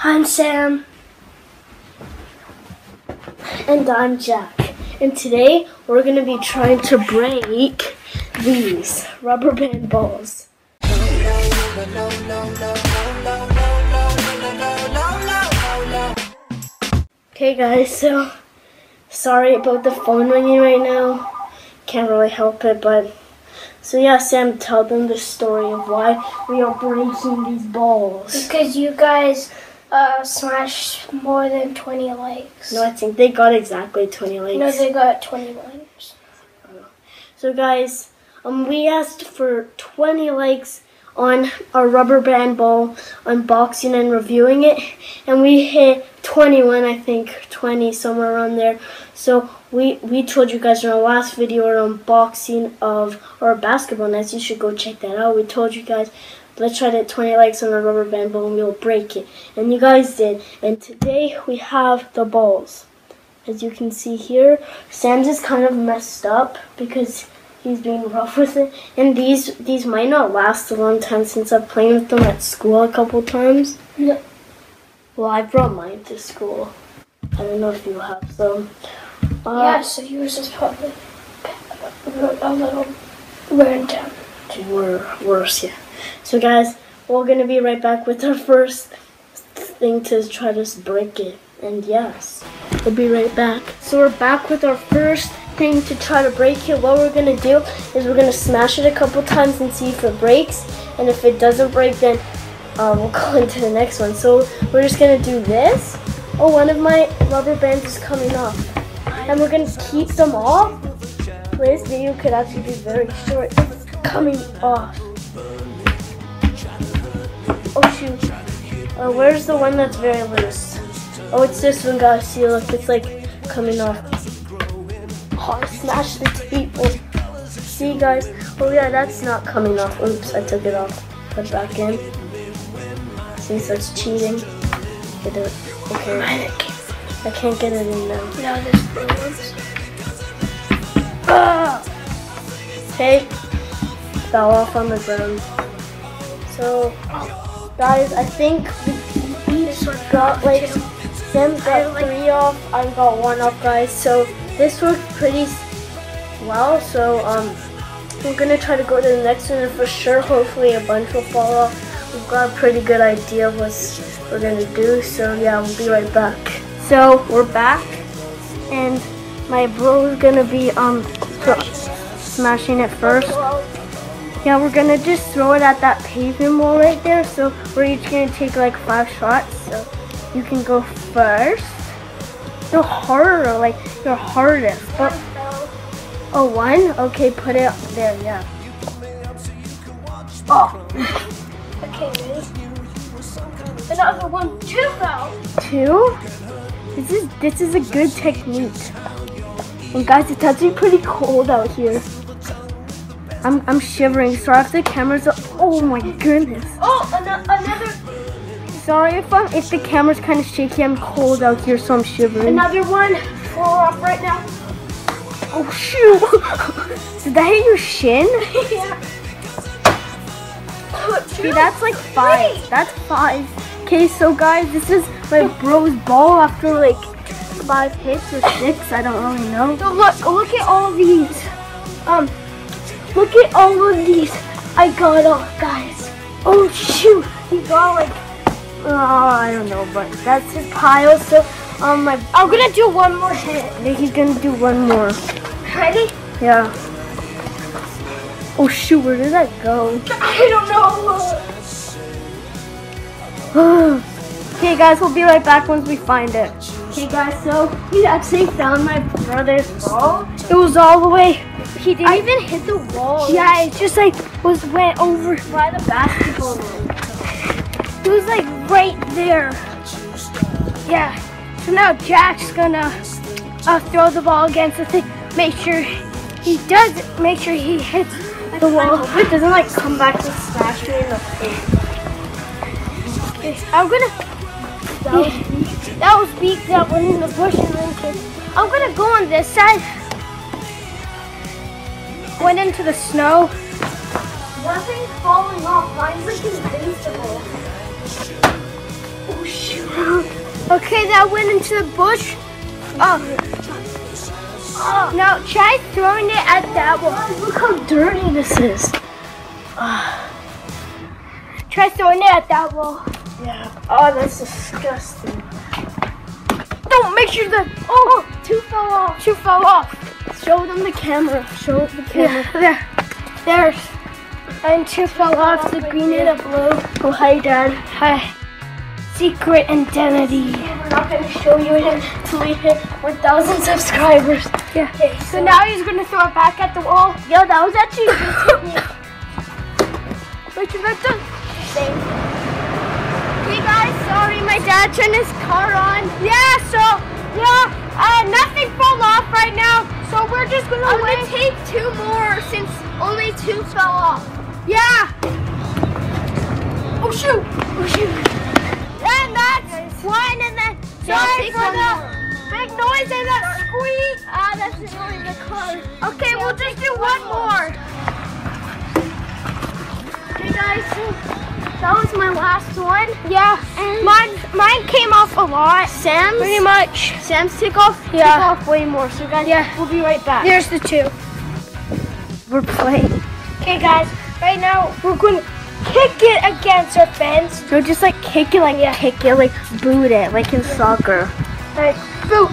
I'm Sam. And I'm Jack. And today we're going to be trying to break these rubber band balls. Okay, guys, so sorry about the phone ringing right now. Can't really help it, but so yeah, Sam, tell them the story of why we are breaking these balls. Because you guys uh, smashed more than 20 likes. No, I think they got exactly 20 likes. No, they got 20 likes. So guys, um, we asked for 20 likes on our rubber band ball unboxing and reviewing it, and we hit 21, I think, 20 somewhere around there. So we we told you guys in our last video our unboxing of our basketball nets. You should go check that out. We told you guys let's try to hit 20 likes on our rubber band ball and we'll break it. And you guys did. And today we have the balls. As you can see here, Sam's is kind of messed up because he's being rough with it. And these these might not last a long time since I've played with them at school a couple times. No. Well, I brought mine to school. I don't know if you have some. Uh, yeah, so yours is probably a little worn down. Were worse, yeah. So guys, we're gonna be right back with our first thing to try to break it. And yes, we'll be right back. So we're back with our first thing to try to break it. What we're gonna do is we're gonna smash it a couple times and see if it breaks. And if it doesn't break, then um, we'll go into the next one. So we're just gonna do this. Oh, one of my rubber bands is coming off. And we're gonna keep them off. This video could actually be very short. It's coming off. Oh shoot. Uh, where's the one that's very loose? Oh, it's this one, guys. See, look, it's like coming off. Oh, I smashed the table. See, guys? Oh yeah, that's not coming off. Oops, I took it off. Put it back in. See, so it's cheating. Get it. Okay. I can't get it in now. No, there's blue ones. Ah! Okay. Fell off on the ground. So, guys, I think we got like Sam got three off. I got one off, guys. So this worked pretty well. So um, we're gonna try to go to the next one, and for sure, hopefully, a bunch will fall off. We've got a pretty good idea of what we're gonna do. So yeah, we'll be right back. So we're back, and my bro is gonna be um smashing it first. Yeah, we're gonna just throw it at that pavement wall right there. So we're each gonna take like five shots. So you can go first. The harder, like your hardest. But oh, one. Okay, put it there. Yeah. Oh, Okay? Another one, two fell. two. This is this is a good technique. And guys, it's actually pretty cold out here. I'm I'm shivering. Sorry if the camera's. Oh my goodness. Oh, ano- another, Sorry if I'm if the camera's kind of shaky. I'm cold out here, so I'm shivering. another one. Four off right now. Oh shoot! Did that hit your shin? yeah. Okay, that's like five. That's five. Okay, so guys, this is my bro's ball after like five hits or six. I don't really know. So look, look at all these. Um, look at all of these. I got off, guys. Oh shoot! He got like oh I don't know, but that's his pile. So um my I'm gonna do one more hit. He's gonna do one more. Ready? Yeah. Oh shoot! Where did that go? I don't know. okay, guys, we'll be right back once we find it. Okay, guys, so we actually found my brother's ball. It was all the way. He didn't even hit the wall. Yeah, it just like was went over by the basketball net. It was like right there. Yeah. So now Jack's gonna uh, throw the ball against the thing. Make sure he does. Make sure he hits the wall. It doesn't like come back to smash me in the face. Okay, I'm gonna. That was beak that went in the bush and then I'm gonna go on this side. Went into the snow. Nothing's falling off. Mine's like invincible. Oh shoot. Okay, that went into the bush. Oh. oh. Now try throwing it at that wall. Look how dirty this is. Try throwing it at that wall. Yeah. Oh, that's disgusting. Don't make sure the oh two fell off. Two fell off. Show them the camera. Show the camera. Yeah, there. There's and two fell off. The green and a blue. Oh, hi, Dad. Hi. Secret identity. We're not going to show you it until we hit 1,000 subscribers. Yeah. Okay, So now he's gonna throw it back at the wall. Yo, that was actually a good technique. Wait, you got done. Hey guys, sorry, my dad turned his car on. Yeah, so yeah, uh, nothing fell off right now. So we're just gonna I'm wait. gonna take two more since only two fell off. Yeah. Oh shoot! Oh shoot! And that's one, and then sorry for the more. big noise and that squeak. Ah, that's only the car. Okay, Yeah, we'll just do one one more. Hey guys, so that was my last one. Yeah, And mine mine came off a lot. Sam's Pretty much. Sam's took off Yeah. took off way more. So guys, Yeah. we'll be right back. Here's the two. We're playing. Okay, guys. Right now we're gonna kick it against our fence. So just like kick it, like yeah. kick it, like boot it, like in soccer. Like boot.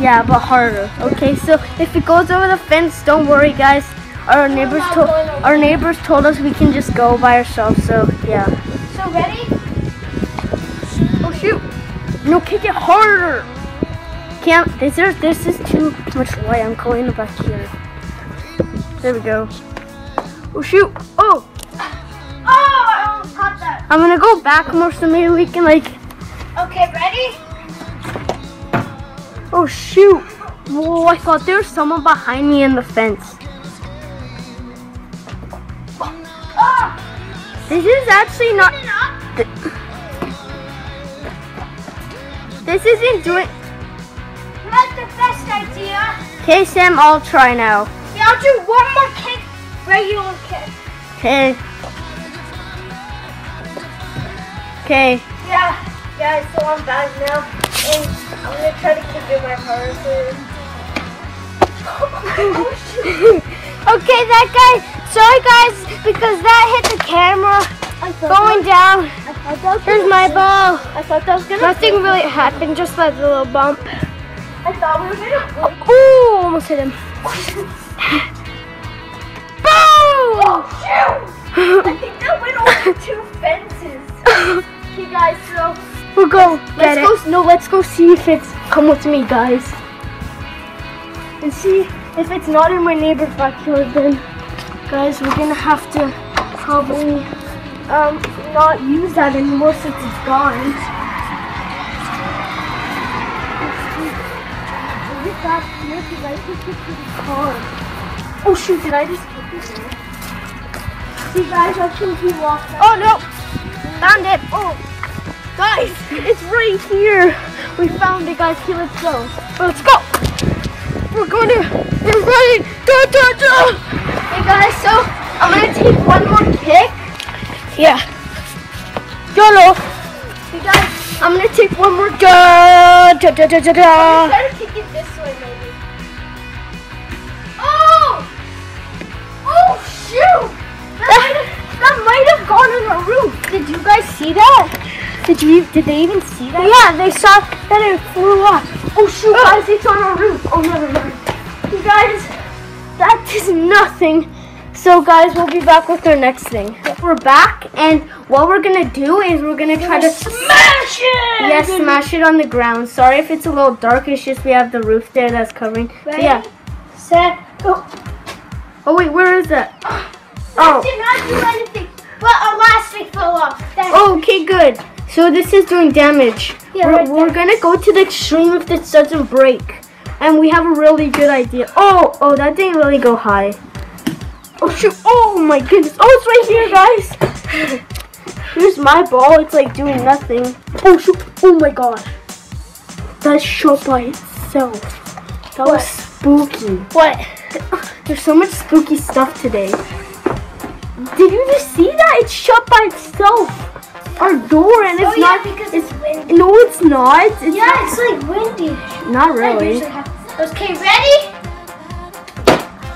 Yeah, but harder. Okay, so if it goes over the fence, don't worry, guys. Our neighbors told our neighbors told us we can just go by ourselves. So yeah. So ready? Oh shoot! No, kick it harder. Can't. This is this is too much light. I'm going back here. There we go. Oh shoot! Oh, Oh, I almost caught that. I'm gonna go back more so maybe we can like. Okay, ready? Oh shoot! Whoa! I thought there was someone behind me in the fence. This is actually not. th- This isn't doing. That's the best idea. Okay, Sam. I'll try now. Yeah, I'll do one more kick. Regular kick. Okay. Okay. Yeah, guys, so I'm back now. And I'm gonna try to kick it my hardest. Oh, okay, that guy. Sorry, guys, because that hit the camera. Going down. I that was Here's my ball. I thought that was gonna. Nothing really happened, just like a little bump. I thought we were gonna. Oh, ooh, almost hit him. Boom! Oh, I think that went over two fences. Okay, guys, so We'll go let's get go. it. No, let's go see if it's. Come with me, guys, and see if it's not in my neighbor's backyard. Then, guys, we're gonna have to probably um not use that anymore since it's gone. Here? Oh shoot! Did I just kick it? See, guys, I think we lost. that. Oh no! Found it. Oh, guys, it's right here. We found it, guys. Okay, let's go. Let's go. We're going to. We're ready. Da, da, da. Hey, guys, so I'm gonna take one more kick. Yeah. YOLO. Hey, guys, I'm gonna take one more. Da, da, da, da, da, da. Try to kick it this way, maybe. Oh! Oh, shoot! That ah. might have, that might have gone on the roof. Did you guys see that? Did you? Did they even see that? Yeah, they saw that it flew up. Oh shoot, ah. guys, it's on our roof. Oh, never mind. You guys, that is nothing. So, guys, we'll be back with our next thing. We're back, and what we're gonna do is we're gonna try to Smash it! Yes, smash it on the ground. Sorry if it's a little dark. It's just we have the roof there that's covering. Ready? yeah. Set, go. Oh wait, where is that? Oh. did not do anything. But elastic fell off. Oh, okay, good. So this is doing damage. Yeah, we're, right we're gonna go to the extreme if this doesn't break, and we have a really good idea. Oh, oh, that didn't really go high. Oh shoot! Oh my goodness! Oh, it's right here, guys. Here's my ball. It's like doing nothing. Oh shoot! Oh my god! That shot by itself. That What? was spooky. what? There's so much spooky stuff today. Did you just see that? It shot by itself. our door and it's oh, yeah, not. because it's, it's windy. no, it's not. It's Yeah, it's like windy. not really. Okay, ready?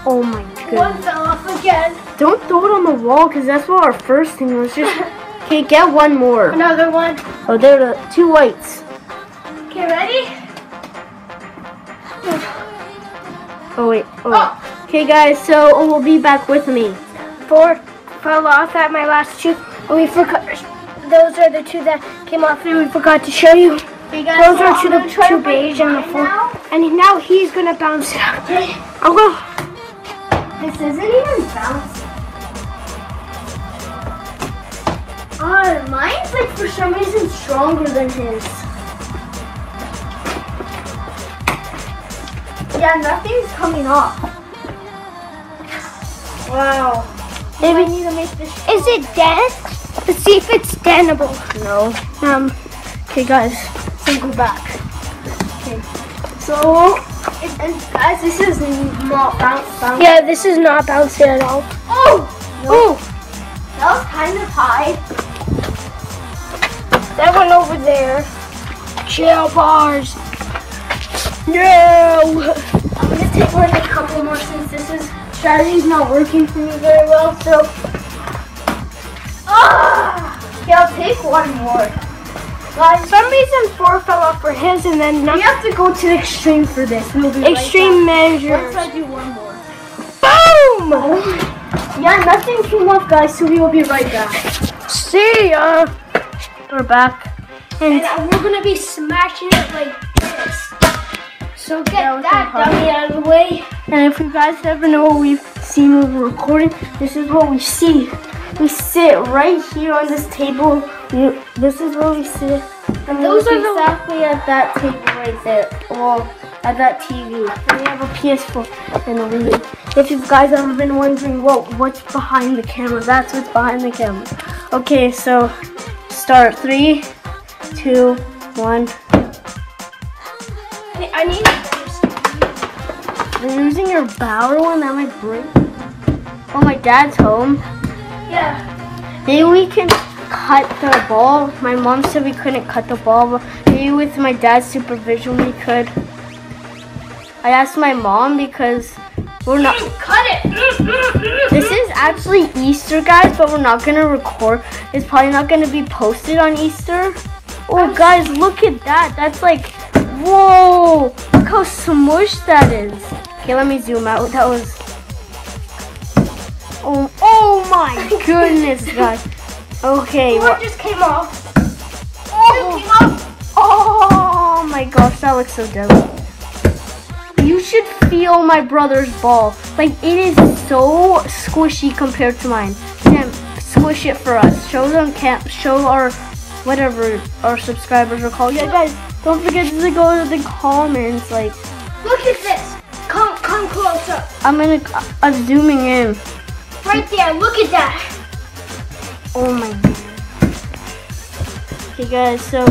Oh my One fell off again. Don't throw it on the wall because that's what our first thing was. Just okay, get one more. Another one. Oh, there are the two whites. Okay, ready? Oh wait. Oh. Oh. Okay, guys. So oh, we'll be back with me. Four fell off at my last two. We forgot. Those are the two that came off and we forgot to show you. Those are two, the two beige and the four. And now he's gonna bounce it go. This isn't even bouncing. Oh, mine's like for some reason stronger than his. Yeah, nothing's coming off. Wow. Maybe. I need to make this. Is it dent? Let's see if it's dentable. No. Um, Okay, guys. So go back. Okay. So, and, and guys, this is not bounce bounce. yeah, this is not bouncy at all. Oh! Ooh, That was kind of high. that one over there. Jail bars. No. I'm gonna take like a couple more since this is strategy's not working for me very well. So, ah, okay, I'll take one more. Guys, For some reason, four fell off for his, and then we have to go to the extreme for this. We'll be right Extreme back. measures. I do one more. Boom! Yeah, nothing came off, guys. So we will be right back. See ya. We're back. And uh, we're gonna be smashing it like this. So get That that dummy out of the way. And if you guys ever know what we've seen when we're recording, this is what we see. We sit right here on this table. We, this is where we sit. And Those we are look the- exactly at that table right there. Well, at that TV. And we have a PS4 and a Wii. If you guys ever been wondering what what's behind the camera, that's what's behind the camera. Okay, so start. Three, two, one. I I need You're using your power one? That might break. Oh, my dad's home. Yeah. Maybe we can cut the ball. My mom said we couldn't cut the ball, but maybe with my dad's supervision we could. I asked my mom because we're not. Cut it. This is actually Easter, guys, but we're not gonna record. It's probably not gonna be posted on Easter. Oh, guys, look at that. That's like, whoa! Look how smushed that is. Okay, let me zoom out. That was. Oh, oh my goodness, guys. Okay, One just came off. Oh. Two came off. Oh my gosh, that looks so dope. You should feel my brother's ball. Like it is so squishy compared to mine. Sam, squish it for us. Show them camp. Show our whatever our subscribers are called. Yeah, guys, don't forget to go to the comments. Like Look at this. Come, come close up. I'm gonna, I'm zooming in. Right there. Look at that. Oh my god. Okay, guys. So,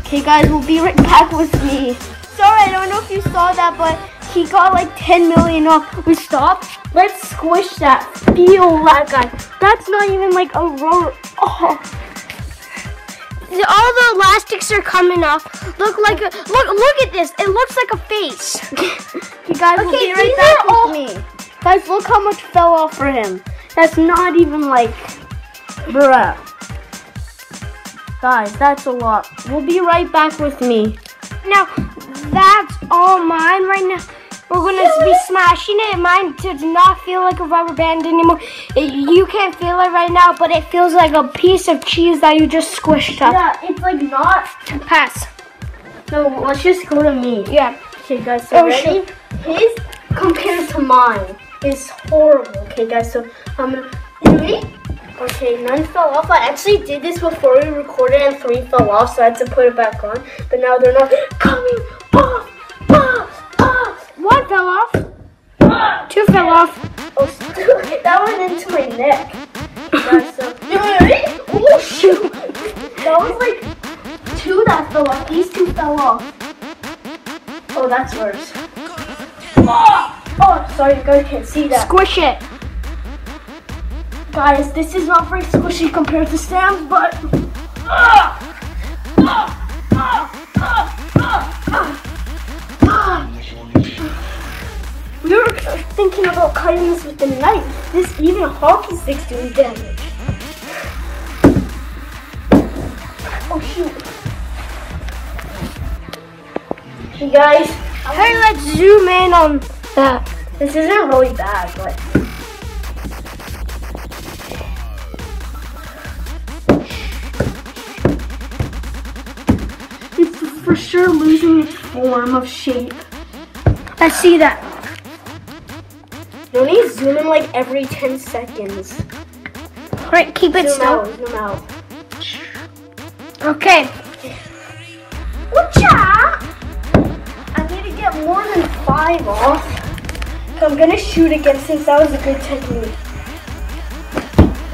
okay, guys, we'll be right back with me. Sorry, I don't know if you saw that, but he got like 10 million off. We stopped. Let's squish that. Feel that, guys. That's not even like a roller. Oh, All the elastics are coming off. Look like a look. Look at this. It looks like a face. you guys will Okay, be right back are all- with me. Guys, look how much fell off for him. That's not even like, bruh. Guys, that's a lot. We'll be right back with me. Now that's all mine right now. We're gonna be smashing it. Mine does not feel like a rubber band anymore. It- you can't feel it right now, but it feels like a piece of cheese that you just squished up. Yeah, it's like not. Pass. No, let's just go to me. Yeah. Okay, guys, so Oh, ready? His compared to mine is horrible. Okay, guys, so I'm gonna. Three? Okay, none fell off. I actually did this before we recorded and three fell off, so I had to put it back on. But now they're not coming off. Off, off. One fell off. Two fell off. Oh, that went into my neck. So. Oh, shoot. That was like two that fell off. These two fell off. Oh, that's worse. Oh, oh sorry, you guys can't see that. Squish it. Guys, this is not very squishy compared to Sam's, but We were thinking about cutting this with a knife. This even hockey stick's doing damage. Oh shoot. Hey guys, Hey, let's zoom in on that. this isn't really bad, but for sure losing its form of shape. Let's see that. You need to zoom in like every 10 seconds. Right, keep it Zoom still. out, zoom out. Okay. I need to get more than five off. So I'm gonna shoot again since that was a good technique.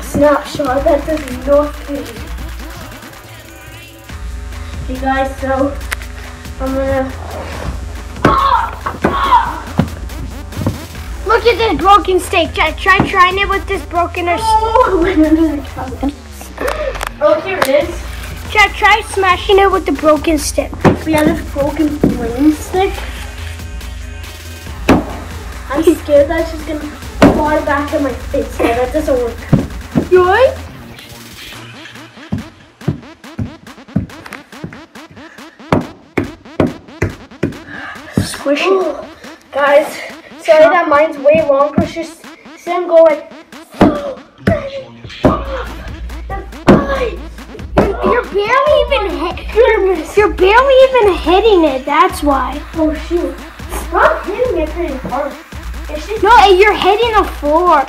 Snapshot, that does nothing. You guys, so I'm gonna. Look at this broken steak. Try, try trying it with this broken or Oh, went under the couch. Oh, here it is. try, try smashing it with the broken stick. We have this broken flame stick. I'm scared that she's gonna fly back in my face. Yeah, that doesn't work. Really? Squish it. Guys, sorry that mine's way longer. It's Just see them go like. You're, you're barely even hit. You're, you're barely even hitting it. That's why. Oh shoot! Stop hitting it pretty hard. No, you're hitting the floor.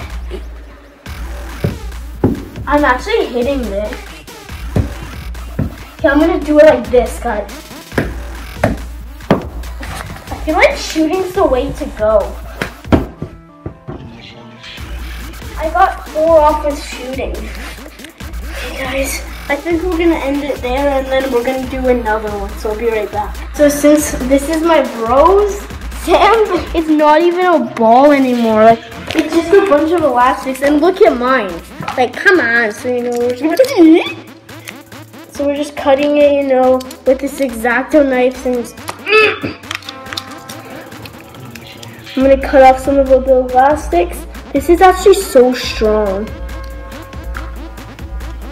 I'm actually hitting this. Okay, I'm gonna do it like this, guys. Feel like shooting's the way to go. I got four off with shooting. Guys, I think we're gonna end it there and then we're gonna do another one, so I'll be right back. So since this is my bros, Sam, it's not even a ball anymore. Like, it's just a bunch of elastics. And look at mine. Like, come on. So, you know, we're just, so we're just cutting it, you know, with this X-Acto knife. And I'm gonna cut off some of the elastics. This is actually so strong.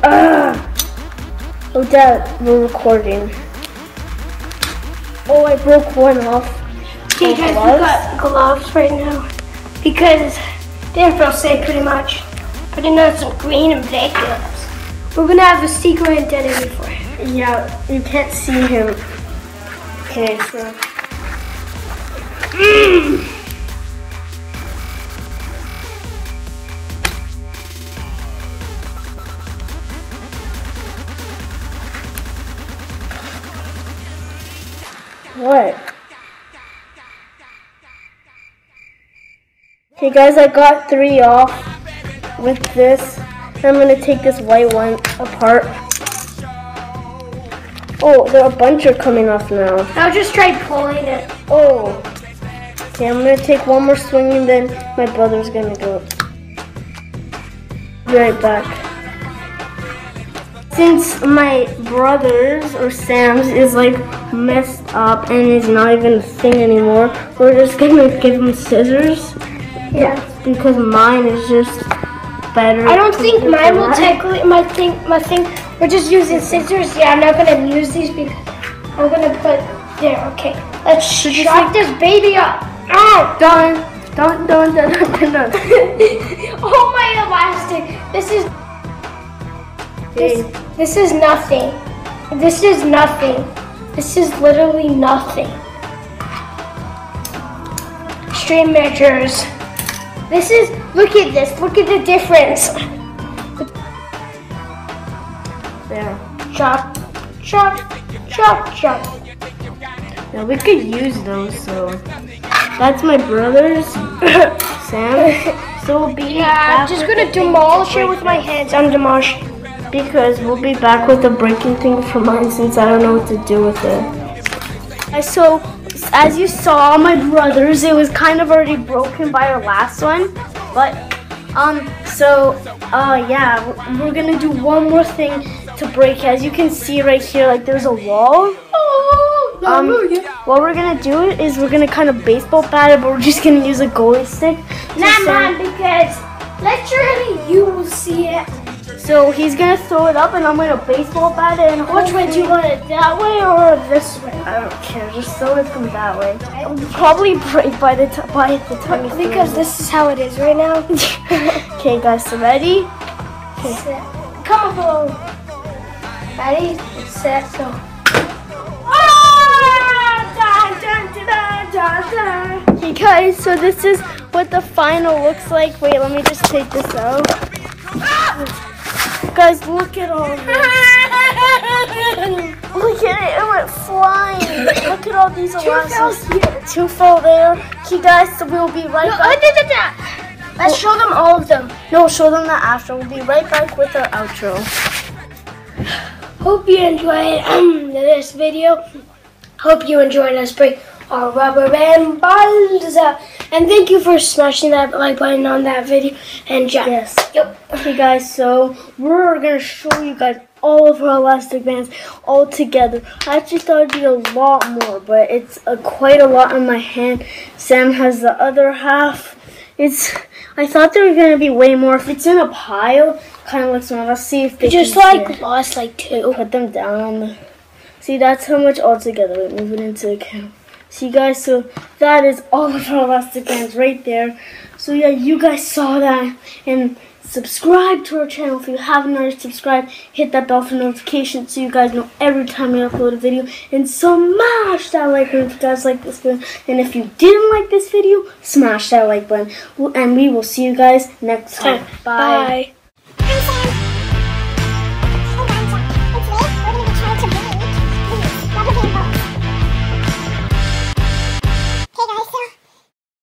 Ah! Oh, Dad, we're recording. Oh, I broke one off. Okay, Oh, guys, we got gloves right now because they feel safe pretty much. But then there's some green and black gloves. We're gonna have a secret identity for him. Yeah, you can't see him. Okay, so. What? Okay guys, I got three off with this. I'm gonna take this white one apart. Oh, there are a bunch are coming off now. I'll just try pulling it. Oh. Okay, I'm gonna take one more swing and then my brother's gonna go. Be right back. Since my brother's or Sam's is like messed up and is not even a thing anymore, we're just gonna give him scissors. Yeah. Because mine is just better. I don't think mine will technically my thing my thing we're just using scissors. Yeah, I'm not gonna use these because I'm gonna put there, okay. Let's shut this baby up. Ow! Done. Done, done, done, done, done. oh my elastic. This is. This, this is nothing. This is nothing. This is literally nothing. Stream measures. This is look at this. Look at the difference. There. Chop, chop, chop, chop. Yeah, we could use those, so. That's my brother's, Sam. So we'll be Yeah, I'm just gonna demolish it with my hands. I'm demolishing. Because we'll be back with the breaking thing for mine since I don't know what to do with it. So, as you saw, my brother's, it was kind of already broken by our last one. But Um, so, uh, yeah, we're- gonna do one more thing to break. As you can see right here, like there's a wall. Oh, Um, what we're gonna do is we're gonna kind of baseball bat it, but we're just gonna use a goalie stick. Nah, man, because literally you will see it. So he's gonna throw it up, and I'm gonna baseball bat it. And Which way do you want it? That way or this way? I don't care. Just throw it from that way. It'll probably break by the t- by the time. Because this is how it is right now. okay, guys, so ready? Set. Come on. Ready? Set, go. Okay, guys, so this is what the final looks like. Wait, let me just take this out. Ah! Guys, look at all this. Look at it, it went flying. Look at all these elastos. Two fell there. Okay, guys, so we'll be right No, back. I did that. Let's show them all of them. No, show them the after. We'll be right back with our outro. Hope you enjoyed um, this video. Hope you enjoyed us break our rubber band balls. And thank you for smashing that like button on that video. And Jack. Yes. Yep. Okay, guys, so we're gonna show you guys all of our elastic bands all together. I actually thought it'd be a lot more, but it's uh, quite a lot in my hand. Sam has the other half. It's. I thought there were gonna be way more. If it's in a pile, kind of looks more. Let's see if they Just like it. lost like two. put them down on the. See, that's how much all together. Wait, move it into the camera. See, guys, so that is all of our elastic bands right there. So yeah, you guys saw that, and subscribe to our channel if you haven't already subscribed. Hit that bell for notifications so you guys know every time we upload a video. And smash that like button if you guys like this video. And if you didn't like this video, smash that like button. And we will see you guys next time. Bye. Bye.